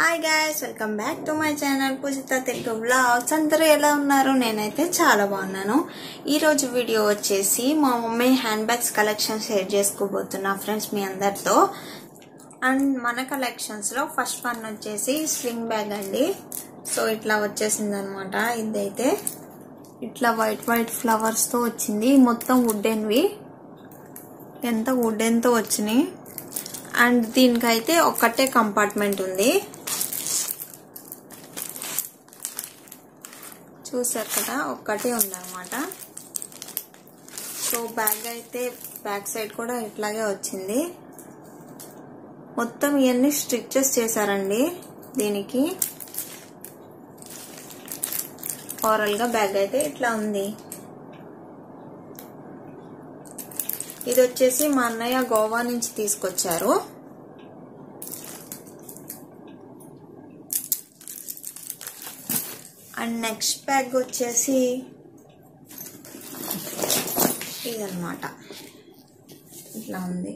Hi guys welcome back to my channel Pujitha Telugu blogs అందరూ ఎలా ఉన్నారు? నేనైతే చాలా బాగున్నాను. ఈరోజు వీడియో వచ్చేసి మా mummy hand bags collection share చేసుకోబోతున్నా friends మీ అందరితో. అండ్ మన కలెక్షన్స్లో ఫస్ట్ వన్ వచ్చేసి స్లింగ్ బ్యాగ్ అండి. సో ఇట్లా వచ్చేసింది అనమాట ఇదైతే ఇట్లా వైట్ వైట్ ఫ్లవర్స్తో వచ్చింది. మొత్తం వుడెన్వి ఎంత వుడెన్తో వచ్చినాయి. అండ్ దీనికైతే ఒక్కటే కంపార్ట్మెంట్ ఉంది. చూసారు కదా ఒక్కటే ఉందన్నమాట. సో బ్యాగ్ అయితే బ్యాక్ సైడ్ కూడా ఇట్లాగే వచ్చింది. మొత్తం ఇవన్నీ స్టిచ్చెస్ చేశారండి దీనికి. ఓవరాల్గా బ్యాగ్ అయితే ఇట్లా ఉంది. ఇది వచ్చేసి మా అన్నయ్య గోవా నుంచి తీసుకొచ్చారు. అండ్ నెక్స్ట్ బ్యాగ్ వచ్చేసి ఇదన్నమాట. ఇట్లా ఉంది.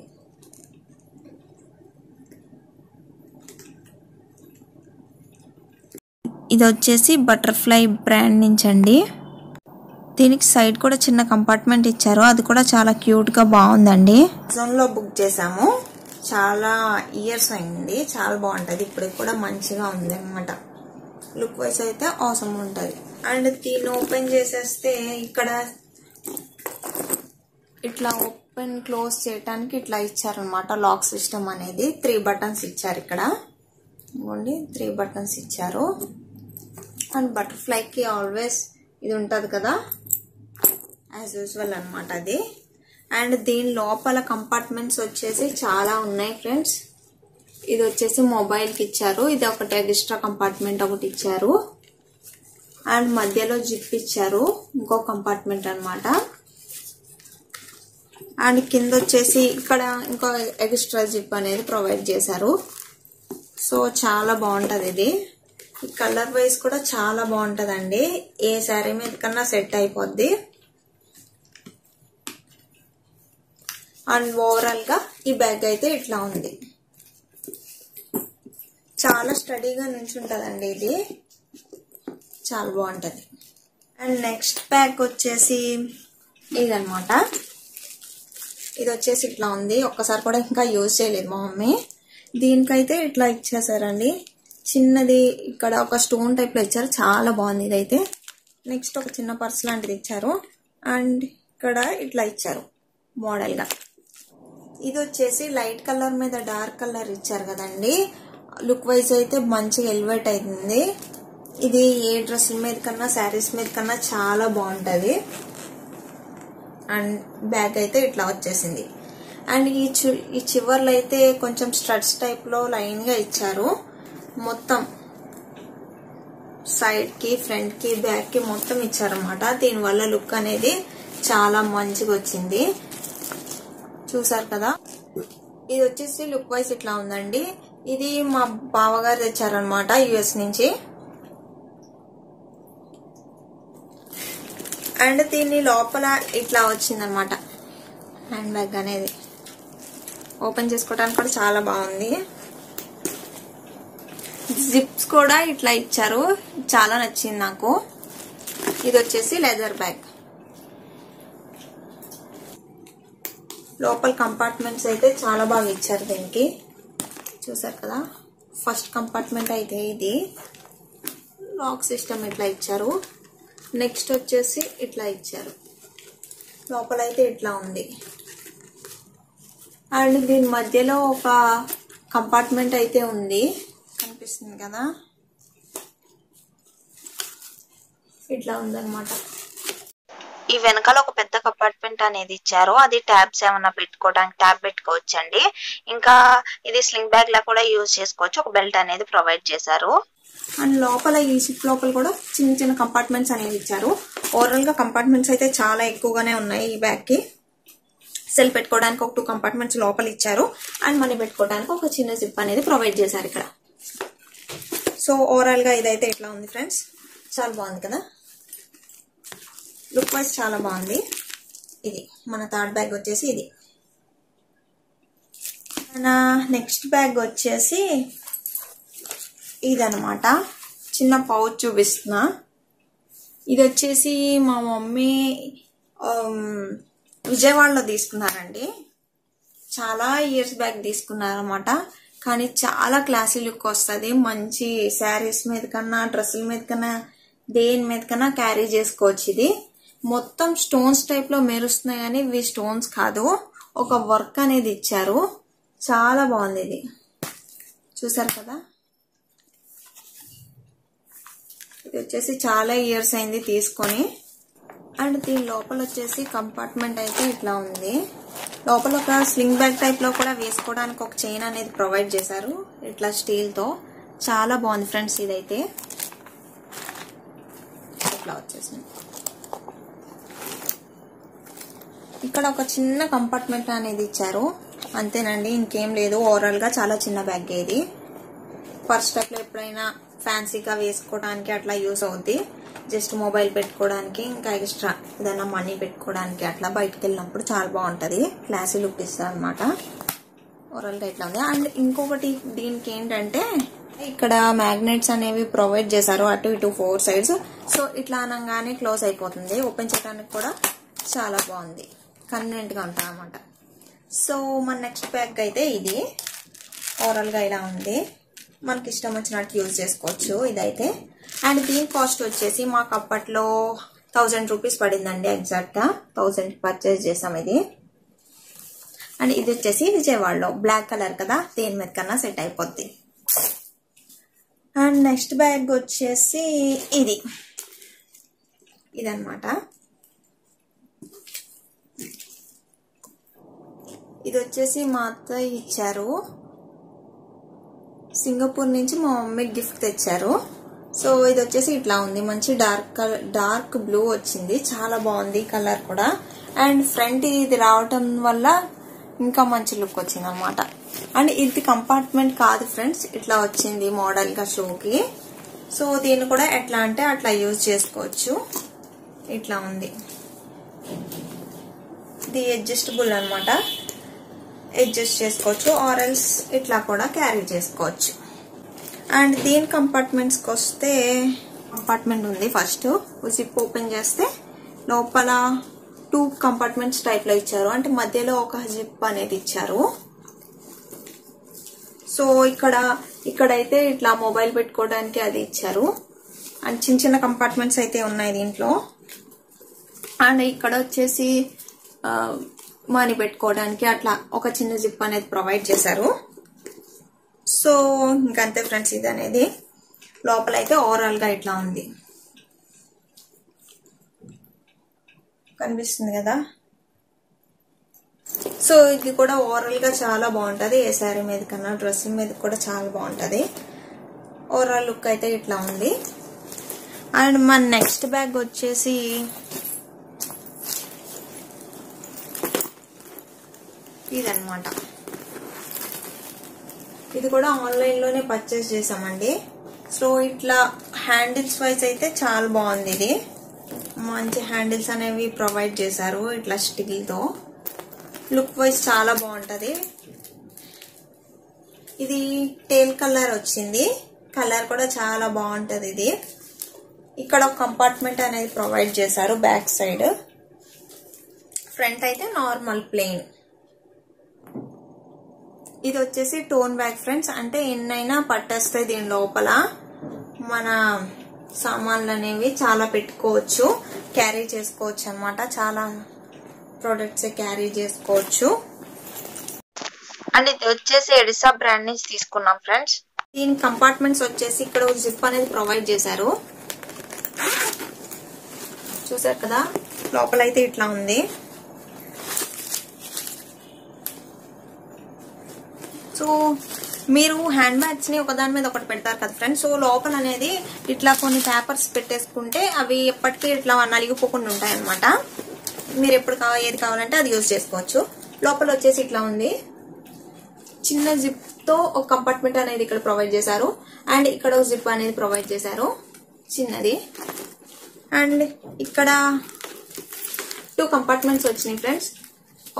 ఇది వచ్చేసి బటర్ఫ్లై బ్రాండ్ నుంచి అండి దీనికి సైడ్ కూడా చిన్న కంపార్ట్మెంట్ ఇచ్చారు. అది కూడా చాలా క్యూట్గా బాగుందండి. అమెజాన్లో బుక్ చేసాము చాలా ఇయర్స్ అయింది. చాలా బాగుంటుంది. ఇప్పుడు కూడా మంచిగా ఉంది అనమాట లుక్ వైజ్ అయితే అవసరం ఉంటుంది అండ్ దీన్ని ఓపెన్ చేసేస్తే ఇక్కడ ఇట్లా ఓపెన్ క్లోజ్ చేయడానికి ఇట్లా ఇచ్చారనమాట లాక్ సిస్టమ్ అనేది త్రీ బటన్స్ ఇచ్చారు ఇక్కడ. ఇవ్వండి త్రీ బటన్స్ ఇచ్చారు. అండ్ బటర్ఫ్లైకి ఆల్వేస్ ఇది ఉంటుంది కదా? యాజ్ యూజువల్ అనమాట అది. అండ్ దీని లోపల కంపార్ట్మెంట్స్ వచ్చేసి చాలా ఉన్నాయి ఫ్రెండ్స్ ఇది వచ్చేసి మొబైల్కి ఇచ్చారు. ఇది ఒకటి ఎక్స్ట్రా కంపార్ట్మెంట్ ఒకటి ఇచ్చారు. అండ్ మధ్యలో జిప్ ఇచ్చారు. ఇంకో కంపార్ట్మెంట్ అనమాట అండ్ కింద వచ్చేసి ఇక్కడ ఇంకో ఎక్స్ట్రా జిప్ అనేది ప్రొవైడ్ చేశారు. సో చాలా బాగుంటుంది ఇది. ఈ కలర్ వైజ్ కూడా చాలా బాగుంటుందండి. ఏ శారీ మీద కన్నా సెట్ అయిపోద్ది. అండ్ ఓవరాల్గా ఈ బ్యాగ్ అయితే ఇట్లా ఉంది. చాలా స్టడీగా నుంచుంటుందండి ఇది. చాలా బాగుంటుంది. అండ్ నెక్స్ట్ ప్యాక్ వచ్చేసి ఇదనమాట ఇది వచ్చేసి ఇట్లా ఉంది. ఒక్కసారి కూడా ఇంకా యూజ్ చేయలేదు మా మమ్మీ. దీనికైతే ఇట్లా ఇచ్చేసారండి. చిన్నది ఇక్కడ ఒక స్టోన్ టైప్లో ఇచ్చారు. చాలా బాగుంది ఇదైతే. నెక్స్ట్ ఒక చిన్న పర్స్ లాంటిది ఇచ్చారు. అండ్ ఇక్కడ ఇట్లా ఇచ్చారు మోడల్గా. ఇది వచ్చేసి లైట్ కలర్ మీద డార్క్ కలర్ ఇచ్చారు కదండి. లుక్ వైజ్ అయితే మంచిగా ఎలివేట్ అవుతుంది ఇది ఏ డ్రెస్సుల మీద కన్నా శారీస్ మీద కన్నా చాలా బాగుంటుంది. అండ్ బ్యాగ్ అయితే ఇట్లా వచ్చేసింది. అండ్ ఈ చి ఈ చివర్లో అయితే కొంచెం స్ట్రట్స్ టైప్లో లైన్గా ఇచ్చారు. మొత్తం సైడ్కి ఫ్రంట్కి బ్యాక్కి మొత్తం ఇచ్చారనమాట దీనివల్ల లుక్ అనేది చాలా మంచిగా వచ్చింది. చూసారు కదా? ఇది వచ్చేసి లుక్ వైజ్ ఇట్లా ఉందండి. ఇది మా బావగారు తెచ్చారనమాట యుఎస్ నుంచి. అండ్ దీన్ని లోపల ఇట్లా వచ్చిందనమాట హ్యాండ్ బ్యాగ్ అనేది. ఓపెన్ చేసుకోవడానికి కూడా చాలా బాగుంది. జిప్స్ కూడా ఇట్లా ఇచ్చారు. చాలా నచ్చింది నాకు. ఇది వచ్చేసి లెదర్ బ్యాగ్. లోపల కంపార్ట్మెంట్స్ అయితే చాలా బాగా ఇచ్చారు దీనికి. చూసారు కదా? ఫస్ట్ కంపార్ట్మెంట్ అయితే ఇది. లాక్ సిస్టమ్ ఇట్లా ఇచ్చారు. నెక్స్ట్ వచ్చేసి ఇట్లా ఇచ్చారు. లోపల అయితే ఇట్లా ఉంది. అండ్ దీని మధ్యలో ఒక కంపార్ట్మెంట్ అయితే ఉంది. కనిపిస్తుంది కదా? ఇట్లా ఉందన్నమాట. ఈ వెనకాల ఒక పెద్ద కంపార్ట్మెంట్ అనేది ఇచ్చారు. అది ట్యాబ్స్ ఏమైనా పెట్టుకోవడానికి ట్యాబ్ పెట్టుకోవచ్చండి. ఇంకా ఇది స్లింగ్ బ్యాగ్ లా కూడా యూజ్ చేసుకోవచ్చు. ఒక బెల్ట్ అనేది ప్రొవైడ్ చేశారు. అండ్ లోపల ఈ షిప్ లోపల కూడా చిన్న చిన్న కంపార్ట్మెంట్స్ అనేవి ఇచ్చారు. ఓవరాల్గా కంపార్ట్మెంట్స్ అయితే చాలా ఎక్కువగానే ఉన్నాయి ఈ బ్యాగ్కి. సెల్ పెట్టుకోవడానికి ఒక టూ కంపార్ట్మెంట్స్ లోపల ఇచ్చారు. అండ్ మనీ పెట్టుకోవడానికి ఒక చిన్న జిప్ అనేది ప్రొవైడ్ చేశారు ఇక్కడ. సో ఓవరాల్గా ఇదైతే ఎట్లా ఉంది ఫ్రెండ్స్? చాలా బాగుంది కదా? లుక్ వైజ్ చాలా బాగుంది. ఇది. మన థర్డ్ బ్యాగ్ వచ్చేసి ఇది. మన నెక్స్ట్ బ్యాగ్ వచ్చేసి ఇదనమాట. చిన్న పౌచ్ చూపిస్తున్నా. ఇది వచ్చేసి మా మమ్మీ విజయవాడలో తీసుకున్నారండి. చాలా ఇయర్స్ బ్యాక్ తీసుకున్నారనమాట. కానీ చాలా క్లాసీ లుక్ వస్తుంది. మంచి శారీస్ మీద కన్నా డ్రెస్సుల మీద కన్నా దేని మీద కన్నా క్యారీ చేసుకోవచ్చు ఇది. మొత్తం స్టోన్స్ టైప్లో మెరుస్తున్నాయి కానీ ఇవి స్టోన్స్ కాదు. ఒక వర్క్ అనేది ఇచ్చారు. చాలా బాగుంది ఇది. చూసారు కదా? ఇది వచ్చేసి చాలా ఇయర్స్ అయింది తీసుకొని. అండ్ దీని లోపల వచ్చేసి కంపార్ట్మెంట్ అయితే ఇట్లా ఉంది. లోపల ఒక స్లింగ్ బ్యాగ్ టైప్లో కూడా వేసుకోవడానికి ఒక చైన్ అనేది ప్రొవైడ్ చేశారు. ఇట్లా స్టీల్తో. చాలా బాగుంది ఫ్రెండ్స్ ఇదైతే. ఇట్లా వచ్చేసింది. ఇక్కడ ఒక చిన్న కంపార్ట్మెంట్ అనేది ఇచ్చారు. అంతేనండి ఇంకేం లేదు. ఓవరాల్గా చాలా చిన్న బ్యాగ్ ఇది. ఫస్ట్ టైప్లో ఎప్పుడైనా ఫ్యాన్సీగా వేసుకోవడానికి అట్లా యూస్ అవుద్ది. జస్ట్ మొబైల్ పెట్టుకోవడానికి ఇంకా ఎక్స్ట్రా ఏదైనా మనీ పెట్టుకోవడానికి అట్లా బయటకు వెళ్ళినప్పుడు చాలా బాగుంటది. క్లాసీ లుక్ ఇస్తుంది అనమాట ఓవరాల్గా ఇట్లా ఉంది. అండ్ ఇంకొకటి దీనికి ఏంటంటే ఇక్కడ మ్యాగ్నెట్స్ అనేవి ప్రొవైడ్ చేశారు. అటు ఇటు ఫోర్ సైడ్స్ సో ఇట్లా అనగానే క్లోజ్ అయిపోతుంది. ఓపెన్ చేయడానికి కూడా చాలా బాగుంది. కన్వీనెంట్గా ఉంటుంది అనమాట సో మన నెక్స్ట్ బ్యాగ్ అయితే ఇది. ఓవరాల్గా ఇలా ఉంది. మనకి ఇష్టం వచ్చినట్టు యూజ్ చేసుకోవచ్చు ఇదైతే. అండ్ దీని కాస్ట్ వచ్చేసి మాకు అప్పట్లో థౌజండ్ రూపీస్ పడిందండి ఎగ్జాక్ట్గా థౌజండ్ పర్చేస్ చేసాం ఇది. అండ్ ఇది వచ్చేసి విజయవాడలో. బ్లాక్ కలర్ కదా దేని మీద కన్నా సెట్ అయిపోద్ది. అండ్ నెక్స్ట్ బ్యాగ్ వచ్చేసి ఇది. ఇదన్నమాట. ఇది వచ్చేసి మా అత్త ఇచ్చారు. సింగపూర్ నుంచి మా మమ్మీ గిఫ్ట్ తెచ్చారు. సో ఇది వచ్చేసి ఇట్లా ఉంది. మంచి డార్క్ కలర్ డార్క్ బ్లూ వచ్చింది. చాలా బాగుంది కలర్ కూడా. అండ్ ఫ్రంట్ ఇది రావటం వల్ల ఇంకా మంచి లుక్ వచ్చింది అనమాట అండ్ ఇది కంపార్ట్మెంట్ కాదు ఫ్రెండ్స్. ఇట్లా వచ్చింది మోడల్గా షోకి. సో దీన్ని కూడా ఎట్లా అంటే అట్లా యూజ్ చేసుకోవచ్చు. ఇట్లా ఉంది. ఇది అడ్జస్టబుల్ అనమాట. అడ్జస్ట్ చేసుకోవచ్చు ఆరల్స్ ఇట్లా కూడా క్యారీ చేసుకోవచ్చు. అండ్ దీని కంపార్ట్మెంట్స్కి వస్తే కంపార్ట్మెంట్ ఉంది ఫస్ట్. జిప్ ఓపెన్ చేస్తే లోపల టూ కంపార్ట్మెంట్స్ టైప్లో ఇచ్చారు. అంటే మధ్యలో ఒక జిప్ అనేది ఇచ్చారు. సో ఇక్కడ ఇక్కడైతే ఇట్లా మొబైల్ పెట్టుకోవడానికి అది ఇచ్చారు. అండ్ చిన్న చిన్న కంపార్ట్మెంట్స్ అయితే ఉన్నాయి దీంట్లో. అండ్ ఇక్కడ వచ్చేసి మనీ పెట్టుకోవడానికి అట్లా ఒక చిన్న జిప్ అనేది ప్రొవైడ్ చేశారు. సో ఇంకంతే ఫ్రెండ్స్ ఇది అనేది లోపల అయితే ఓవరాల్గా ఇట్లా ఉంది. కనిపిస్తుంది కదా? సో ఇది కూడా ఓవరాల్గా చాలా బాగుంటుంది. ఏ శారీ మీద కన్నా డ్రెస్సింగ్ మీద కూడా చాలా బాగుంటుంది. ఓవరాల్ లుక్ అయితే ఇట్లా ఉంది. అండ్ మన నెక్స్ట్ బ్యాగ్ వచ్చేసి ఇదనమాట ఇది కూడా ఆన్లైన్లోనే పర్చేస్ చేసామండి సో ఇట్లా హ్యాండిల్స్ వైజ్ అయితే చాలా బాగుంది ఇది. మంచి హ్యాండిల్స్ అనేవి ప్రొవైడ్ చేశారు ఇట్లా స్టిల్తో. లుక్ వైజ్ చాలా బాగుంటుంది. ఇది టేల్ కలర్ వచ్చింది. కలర్ కూడా చాలా బాగుంటుంది ఇది. ఇక్కడ ఒక కంపార్ట్మెంట్ అనేది ప్రొవైడ్ చేశారు బ్యాక్ సైడ్ ఫ్రంట్ అయితే నార్మల్ ప్లెయిన్ ఇది వచ్చేసి టోన్ బ్యాగ్ ఫ్రెండ్స్. అంటే ఎన్నైనా పట్టేస్తాయి దీని లోపల. మన సామాన్లు అనేవి చాలా పెట్టుకోవచ్చు. క్యారీ చేసుకోవచ్చు అనమాట చాలా ప్రొడక్ట్స్ క్యారీ చేసుకోవచ్చు. అండ్ ఇది వచ్చేసి ఎడిసా బ్రాండ్ నుంచి తీసుకున్నాం ఫ్రెండ్స్. దీని కంపార్ట్మెంట్స్ వచ్చేసి ఇక్కడ జిప్ అనేది ప్రొవైడ్ చేశారు. చూసారు కదా? లోపల అయితే ఇట్లా ఉంది. సో మీరు హ్యాండ్ బ్యాగ్స్ని ఒకదాని మీద ఒకటి పెడతారు కదా ఫ్రెండ్స్ సో లోపల అనేది ఇట్లా కొన్ని పేపర్స్ పెట్టేసుకుంటే అవి ఎప్పటికీ ఇట్లా నలిగిపోకుండా ఉంటాయి అనమాట మీరు ఎప్పుడు ఏది కావాలంటే అది యూజ్ చేసుకోవచ్చు. లోపల వచ్చేసి ఇట్లా ఉంది. చిన్న జిప్తో ఒక కంపార్ట్మెంట్ అనేది ఇక్కడ ప్రొవైడ్ చేశారు. అండ్ ఇక్కడ ఒక జిప్ అనేది ప్రొవైడ్ చేశారు. చిన్నది. అండ్ ఇక్కడ టూ కంపార్ట్మెంట్స్ వచ్చినాయి ఫ్రెండ్స్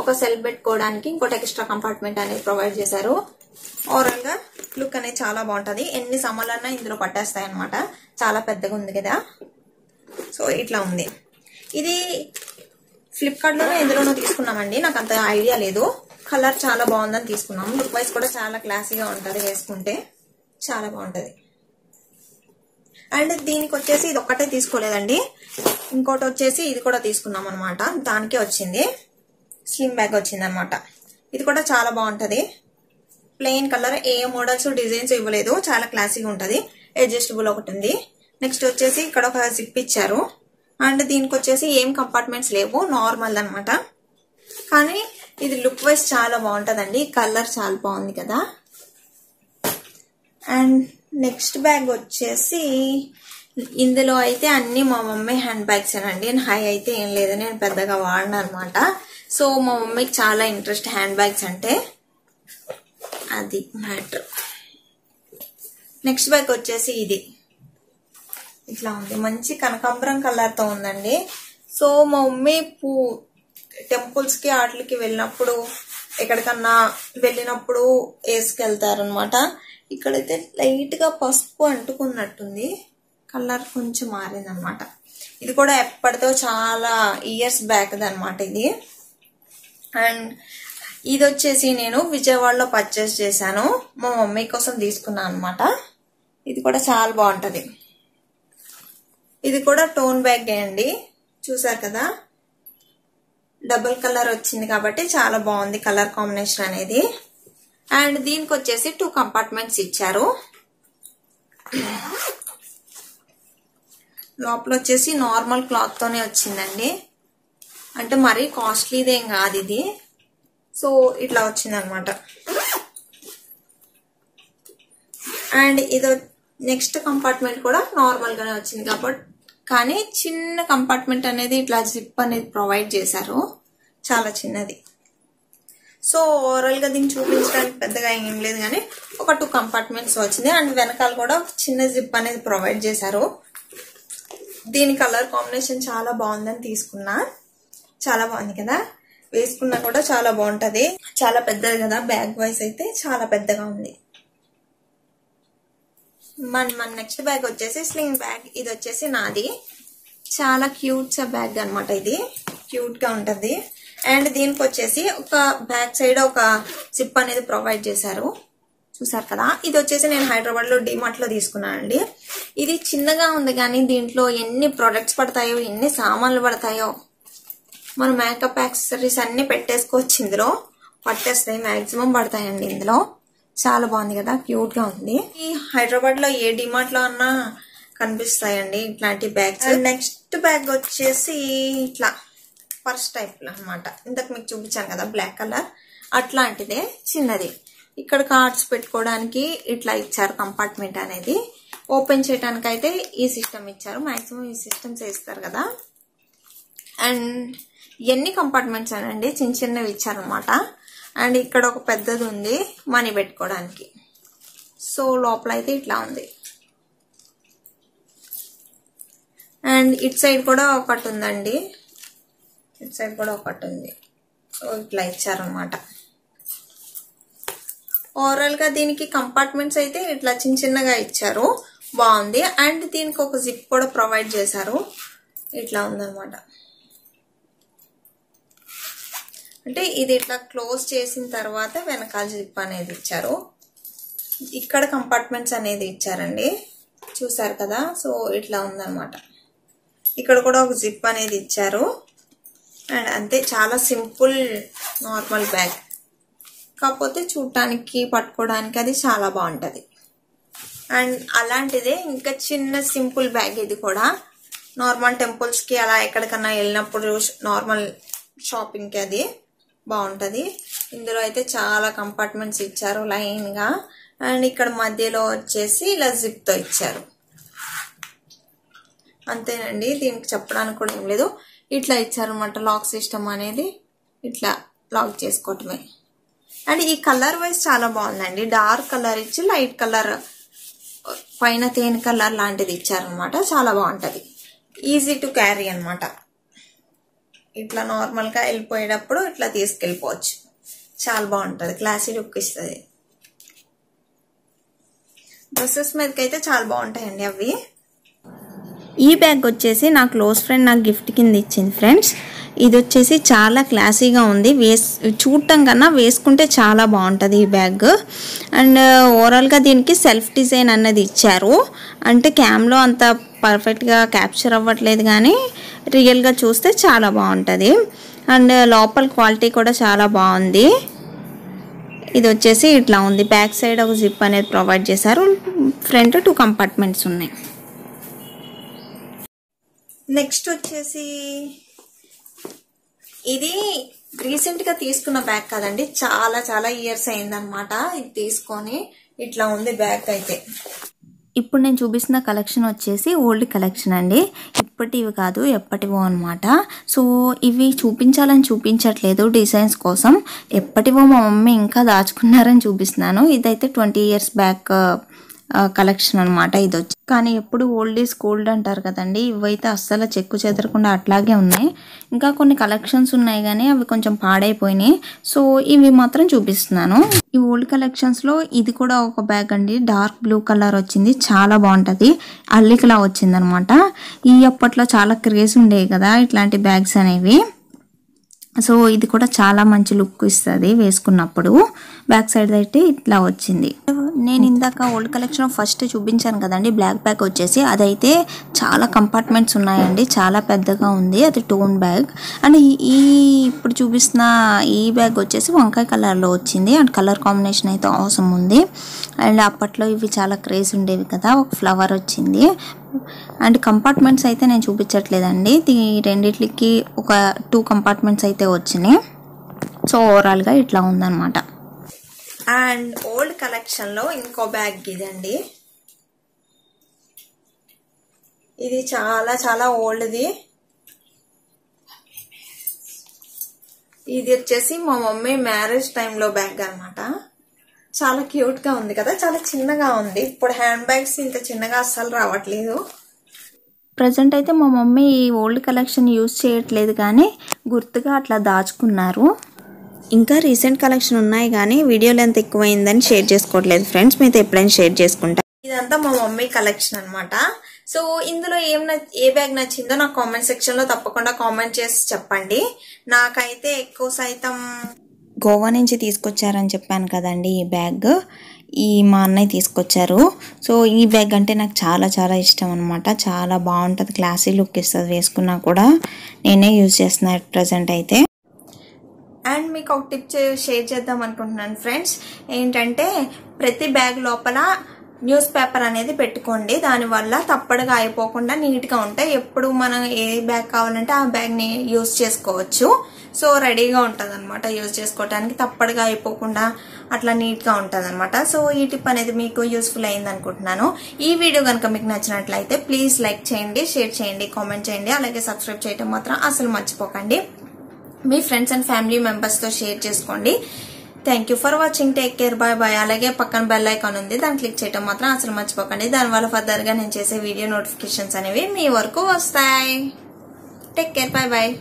ఒక సెల్ పెట్టుకోవడానికి ఇంకోటి ఎక్స్ట్రా కంపార్ట్మెంట్ అనేది ప్రొవైడ్ చేశారు. ఓవరాల్గా లుక్ అనేది చాలా బాగుంటుంది. ఎన్ని సమ్మలన్నా ఇందులో పట్టేస్తాయి అనమాట చాలా పెద్దగా ఉంది కదా. సో ఇట్లా ఉంది. ఇది ఫ్లిప్కార్ట్లోనే ఎందులోనో తీసుకున్నామండి. నాకు అంత ఐడియా లేదు. కలర్ చాలా బాగుందని తీసుకున్నాం. లుక్ వైజ్ కూడా చాలా క్లాసీగా ఉంటుంది వేసుకుంటే. చాలా బాగుంటుంది. అండ్ దీనికి వచ్చేసి ఇది ఒక్కటే తీసుకోలేదండి. ఇంకోటి వచ్చేసి ఇది కూడా తీసుకున్నాం అనమాట దానికే వచ్చింది. స్లిమ్ బ్యాగ్ వచ్చింది అనమాట ఇది కూడా చాలా బాగుంటుంది. ప్లెయిన్ కలర్ ఏ మోడల్స్ డిజైన్స్ ఇవ్వలేదు. చాలా క్లాసీగా ఉంటుంది. అడ్జస్టబుల్ ఒకటి ఉంది. నెక్స్ట్ వచ్చేసి ఇక్కడ ఒక జిప్ ఇచ్చారు. అండ్ దీనికి వచ్చేసి ఏం కంపార్ట్మెంట్స్ లేవు. నార్మల్ అనమాట కానీ ఇది లుక్ వైజ్ చాలా బాగుంటుందండి. కలర్ చాలా బాగుంది కదా. అండ్ నెక్స్ట్ బ్యాగ్ వచ్చేసి ఇందులో అయితే అన్ని మా మమ్మీ హ్యాండ్ బ్యాగ్స్ అండి హై అయితే ఏం లేదు. నేను పెద్దగా వాడిన అనమాట సో మా మమ్మీకి చాలా ఇంట్రెస్ట్ హ్యాండ్ బ్యాగ్స్ అంటే అది మ్యాటర్. నెక్స్ట్ బ్యాగ్ వచ్చేసి ఇది. ఇట్లా ఉంది. మంచి కనకాంబరం కలర్తో ఉందండి. సో మా మమ్మీ పూ టెంపుల్స్కి వాటికి వెళ్ళినప్పుడు ఎక్కడికన్నా వెళ్ళినప్పుడు వేసుకెళ్తారనమాట ఇక్కడైతే లైట్గా పసుపు అంటుకున్నట్టుంది. కలర్ కొంచెం మారిందనమాట ఇది కూడా ఎప్పటితో చాలా ఇయర్స్ బ్యాక్ అనమాట ఇది. అండ్ ఇది వచ్చేసి నేను విజయవాడలో పర్చేస్ చేశాను. మా మమ్మీ కోసం తీసుకున్నాను అనమాట ఇది కూడా చాలా బాగుంటుంది. ఇది కూడా టోన్ బ్యాగ్ అండి. చూసారు కదా? డబుల్ కలర్ వచ్చింది కాబట్టి చాలా బాగుంది కలర్ కాంబినేషన్ అనేది. అండ్ దీనికి వచ్చేసి టూ కంపార్ట్మెంట్స్ ఇచ్చారు. లోపల వచ్చేసి నార్మల్ క్లాత్ తోనే వచ్చిందండి. అంటే మరీ కాస్ట్లీదేం కాదు ఇది. సో ఇట్లా వచ్చింది అనమాట అండ్ ఇది నెక్స్ట్ కంపార్ట్మెంట్ కూడా నార్మల్గానే వచ్చింది కాబట్టి కానీ చిన్న కంపార్ట్మెంట్ అనేది ఇట్లా జిప్ అనేది ప్రొవైడ్ చేశారు. చాలా చిన్నది. సో ఓవరాల్గా దీన్ని చూపించడానికి పెద్దగా ఏం లేదు కానీ ఒక టూ కంపార్ట్మెంట్స్ వచ్చింది. అండ్ వెనకాల కూడా చిన్న జిప్ అనేది ప్రొవైడ్ చేశారు. దీని కలర్ కాంబినేషన్ చాలా బాగుందని తీసుకున్నా. చాలా బాగుంది కదా? వేసుకున్నా కూడా చాలా బాగుంటది. చాలా పెద్దది కదా? బ్యాగ్ వైస్ అయితే చాలా పెద్దగా ఉంది. మన మన నెక్స్ట్ బ్యాగ్ వచ్చేసి స్లింగ్ బ్యాగ్. ఇది వచ్చేసి నాది. చాలా క్యూట్స్ బ్యాగ్ అనమాట ఇది. క్యూట్గా ఉంటది. అండ్ దీనికి వచ్చేసి ఒక బ్యాక్ సైడ్ ఒక సిప్ అనేది ప్రొవైడ్ చేశారు. చూసారు కదా? ఇది వచ్చేసి నేను హైదరాబాద్లో డిమార్ట్లో తీసుకున్నానండి ఇది చిన్నగా ఉంది కానీ దీంట్లో ఎన్ని ప్రొడక్ట్స్ పడతాయో ఎన్ని సామాన్లు పడతాయో మన మేకప్ యాక్సెసరీస్ అన్ని పెట్టేసుకోవచ్చు ఇందులో. పట్టేస్తాయి మాక్సిమం పడతాయండి ఇందులో. చాలా బాగుంది కదా క్యూట్గా ఉంది. ఈ హైదరాబాద్లో ఏ డిమార్ట్లో అన్నా కనిపిస్తాయండి ఇట్లాంటి బ్యాగ్స్ నెక్స్ట్ బ్యాగ్ వచ్చేసి ఇట్లా పర్స్ టైప్ అనమాట ఇంతకు మీకు చూపించాను కదా బ్లాక్ కలర్ అట్లాంటిదే చిన్నది. ఇక్కడ కార్డ్స్ పెట్టుకోవడానికి ఇట్లా ఇచ్చారు కంపార్ట్మెంట్ అనేది. ఓపెన్ చేయడానికి అయితే ఈ సిస్టమ్ ఇచ్చారు. మాక్సిమం ఈ సిస్టమ్స్ ఇస్తారు కదా. అండ్ ఎన్ని కంపార్ట్మెంట్స్ అనండి చిన్న చిన్నవి ఇచ్చారనమాట. అండ్ ఇక్కడ ఒక పెద్దది ఉంది మనీ పెట్టుకోవడానికి. సో లోపల అయితే ఇట్లా ఉంది. అండ్ ఇట్ సైడ్ కూడా ఒకటి ఉందండి. ఇట్ సైడ్ కూడా ఒకటి ఉంది. సో ఇట్లా ఇచ్చారనమాట. ఓవరాల్గా దీనికి కంపార్ట్మెంట్స్ అయితే ఇట్లా చిన్న చిన్నగా ఇచ్చారు. బాగుంది. అండ్ దీనికి ఒక జిప్ కూడా ప్రొవైడ్ చేశారు. ఇట్లా ఉందన్నమాట అంటే ఇది ఇట్లా క్లోజ్ చేసిన తర్వాత వెనకాల జిప్ అనేది ఇచ్చారు. ఇక్కడ కంపార్ట్మెంట్స్ అనేది ఇచ్చారండి. చూసారు కదా? సో ఇట్లా ఉందన్నమాట. ఇక్కడ కూడా ఒక జిప్ అనేది ఇచ్చారు. అండ్ అంతే చాలా సింపుల్ నార్మల్ బ్యాగ్. కాకపోతే చూడటానికి పట్టుకోవడానికి అది చాలా బాగుంటుంది. అండ్ అలాంటిదే ఇంకా చిన్న సింపుల్ బ్యాగ్ ఇది కూడా. నార్మల్ టెంపుల్స్కి అలా ఎక్కడికన్నా వెళ్ళినప్పుడు నార్మల్ షాపింగ్కి అది. బాగుంటుంది. ఇందులో అయితే చాలా కంపార్ట్మెంట్స్ ఇచ్చారు లైన్గా అండ్ ఇక్కడ మధ్యలో వచ్చేసి ఇలా జిప్తో ఇచ్చారు. అంతేనండి. దీనికి చెప్పడానికి కూడా ఏం లేదు. ఇట్లా ఇచ్చారనమాట లాక్ సిస్టమ్ అనేది. ఇట్లా లాక్ చేసుకోవటమే. అండ్ ఈ కలర్ వైజ్ చాలా బాగుందండి. డార్క్ కలర్ ఇచ్చి లైట్ కలర్ పైన తేనె కలర్ లాంటిది ఇచ్చారనమాట చాలా బాగుంటుంది. ఈజీ టు క్యారీ అనమాట ఇట్లా నార్మల్గా వెళ్ళిపోయేటప్పుడు ఇట్లా తీసుకెళ్ళిపోవచ్చు. చాలా బాగుంటుంది. క్లాసీ లుక్ ఇస్తుంది. డ్రెస్సెస్ మీదకి అయితే చాలా బాగుంటాయండి అవి. ఈ బ్యాగ్ వచ్చేసి నా క్లోజ్ ఫ్రెండ్ నాకు గిఫ్ట్ కింద ఇచ్చింది ఫ్రెండ్స్. ఇది వచ్చేసి చాలా క్లాసీగా ఉంది. వేస్ చూడటం కన్నా వేసుకుంటే చాలా బాగుంటుంది ఈ బ్యాగ్. అండ్ ఓవరాల్గా దీనికి సెల్ఫ్ డిజైన్ అన్నది ఇచ్చారు. అంటే క్యామ్లో అంత పర్ఫెక్ట్గా క్యాప్చర్ అవ్వట్లేదు కానీ రియల్గా చూస్తే చాలా బాగుంటుంది. అండ్ లోపల క్వాలిటీ కూడా చాలా బాగుంది. ఇది వచ్చేసి ఇట్లా ఉంది. బ్యాక్ సైడ్ ఒక జిప్ అనేది ప్రొవైడ్ చేశారు. ఫ్రంట్ టూ కంపార్ట్మెంట్స్ ఉన్నాయి. నెక్స్ట్ వచ్చేసి ఇది రీసెంట్గా తీసుకున్న బ్యాగ్ కాదండి. చాలా చాలా ఇయర్స్ అయిందనమాట ఇది తీసుకొని ఇట్లా ఉంది బ్యాగ్ అయితే. ఇప్పుడు నేను చూపిస్తున్న కలెక్షన్ వచ్చేసి ఓల్డ్ కలెక్షన్ అండి. ఇప్పటివి కాదు ఎప్పటివో అనమాట సో ఇవి చూపించాలని చూపించట్లేదు డిజైన్స్ కోసం. ఎప్పటివో మా మమ్మీ ఇంకా దాచుకున్నారని చూపిస్తున్నాను. ఇదైతే ట్వంటీ ఇయర్స్ బ్యాక్ కలెక్షన్ అనమాట ఇది వచ్చి కానీ ఎప్పుడు ఓల్డ్ ఈజ్ గోల్డ్ అంటారు కదండి ఇవైతే అస్సలు చెక్కు చెదరకుండా అట్లాగే ఉన్నాయి. ఇంకా కొన్ని కలెక్షన్స్ ఉన్నాయి కానీ అవి కొంచెం పాడైపోయినాయి. సో ఇవి మాత్రం చూపిస్తున్నాను. ఈ ఓల్డ్ కలెక్షన్స్లో ఇది కూడా ఒక బ్యాగ్ అండి. డార్క్ బ్లూ కలర్ వచ్చింది. చాలా బాగుంటుంది. అల్లికలా వచ్చింది అనమాట ఈ అప్పట్లో చాలా క్రేజ్ ఉండేవి కదా ఇట్లాంటి బ్యాగ్స్ అనేవి. సో ఇది కూడా చాలా మంచి లుక్ ఇస్తుంది వేసుకున్నప్పుడు. బ్యాక్ సైడ్ అయితే ఇట్లా వచ్చింది. నేను ఇందాక ఓల్డ్ కలెక్షన్ ఫస్ట్ చూపించాను కదండి బ్లాక్ బ్యాగ్ వచ్చేసి. అదైతే చాలా కంపార్ట్మెంట్స్ ఉన్నాయండి చాలా పెద్దగా ఉంది అది టోన్ బ్యాగ్ అండ్ ఈ- ఈ ఇప్పుడు చూపిస్తున్న ఈ బ్యాగ్ వచ్చేసి వంకాయ కలర్లో వచ్చింది. అండ్ కలర్ కాంబినేషన్ అయితే అవసరం ఉంది. అండ్ అప్పట్లో ఇవి చాలా క్రేజ్ ఉండేవి కదా ఒక ఫ్లవర్ వచ్చింది. అండ్ కంపార్ట్మెంట్స్ అయితే నేను చూపించట్లేదండి. ఈ రెండిట్లకి ఒక టూ కంపార్ట్మెంట్స్ అయితే వచ్చినాయి. సో ఓవరాల్గా ఇట్లా ఉందన్నమాట. అండ్ ఓల్డ్ కలెక్షన్లో ఇంకో బ్యాగ్ ఇదండి. ఇది చాలా చాలా ఓల్డ్ది. ఇది వచ్చేసి మా మమ్మీ మ్యారేజ్ టైంలో బ్యాగ్ అనమాట చాలా క్యూట్గా ఉంది కదా చాలా చిన్నగా ఉంది. ఇప్పుడు హ్యాండ్ బ్యాగ్స్ ఇంత చిన్నగా అస్సలు రావట్లేదు. ప్రజెంట్ అయితే మా మమ్మీ ఈ ఓల్డ్ కలెక్షన్ యూజ్ చేయట్లేదు కానీ గుర్తుగా అట్లా దాచుకున్నారు. ఇంకా రీసెంట్ కలెక్షన్ ఉన్నాయి కానీ వీడియో లెంత్ ఎక్కువైందని షేర్ చేసుకోవట్లేదు ఫ్రెండ్స్. మీతో ఎప్పుడైనా షేర్ చేసుకుంటా. ఇదంతా మా మమ్మీ కలెక్షన్ అన్నమాట. సో ఇందులో ఏం ఏ బ్యాగ్ నచ్చిందో నాకు కామెంట్ సెక్షన్లో తప్పకుండా కామెంట్ చేసి చెప్పండి. నాకైతే ఎక్కువ సైతం గోవా నుంచి తీసుకొచ్చారని చెప్పాను కదండి ఈ బ్యాగ్. ఈ మా అన్నయ్య తీసుకొచ్చారు. సో ఈ బ్యాగ్ అంటే నాకు చాలా చాలా ఇష్టం అనమాట చాలా బాగుంటుంది. క్లాసీ లుక్ ఇస్తుంది వేసుకున్నా కూడా. నేనే యూజ్ చేస్తున్నా ప్రజెంట్ అయితే. అండ్ మీకు ఒక టిప్ చే- షేర్ చేద్దాం అనుకుంటున్నాను ఫ్రెండ్స్. ఏంటంటే ప్రతి బ్యాగ్ లోపల న్యూస్ పేపర్ అనేది పెట్టుకోండి. దానివల్ల తప్పడుగా అయిపోకుండా నీట్గా ఉంటాయి. ఎప్పుడు మనం ఏ బ్యాగ్ కావాలంటే ఆ బ్యాగ్ని యూస్ చేసుకోవచ్చు. సో రెడీగా ఉంటుంది అనమాట యూజ్ చేసుకోవడానికి తప్పడుగా అయిపోకుండా అట్లా నీట్గా ఉంటుంది అనమాట సో ఈ టిప్ అనేది మీకు యూస్ఫుల్ అయింది అనుకుంటున్నాను ఈ వీడియో కనుక మీకు నచ్చినట్లయితే ప్లీజ్ లైక్ చేయండి షేర్ చేయండి కామెంట్ చేయండి అలాగే సబ్స్క్రైబ్ చేయడం మాత్రం అసలు మర్చిపోకండి. మీ ఫ్రెండ్స్ అండ్ ఫ్యామిలీ మెంబర్స్తో షేర్ చేసుకోండి. Thank you for watching. Take care. Bye bye. అలాగే పక్కన బెల్ ఐకాన్ ఉంది. దాన్ని క్లిక్ చేయడం మాత్రం అసలు మర్చిపోకండి. దానివల్ల ఫర్దర్గా నేను చేసే వీడియో నోటిఫికేషన్స్ అనేవి మీ వరకు వస్తాయి. Take care. Bye bye.